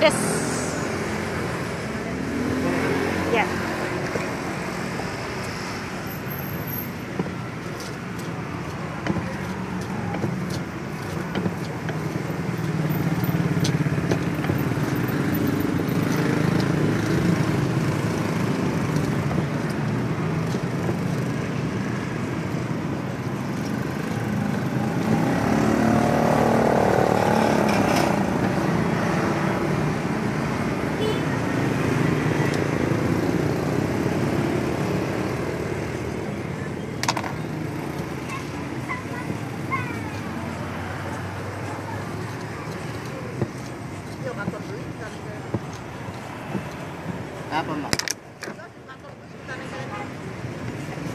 this apa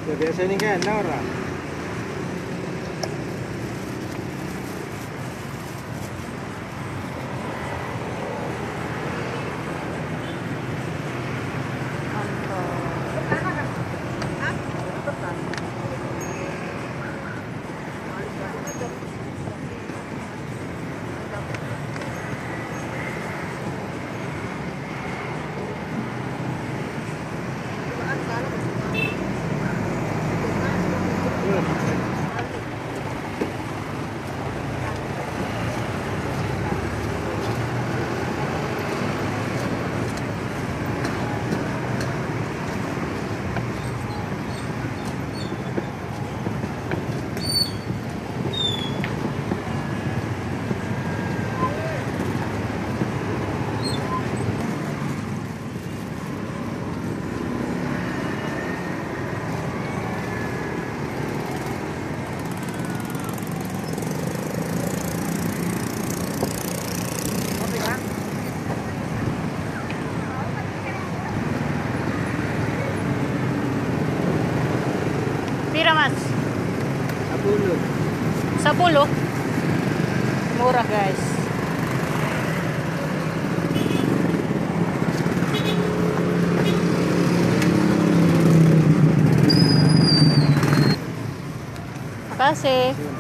ya, biasa ini kan ada orang. Pira mas? Sepuluh. Sepuluh. Murah guys. Makasih.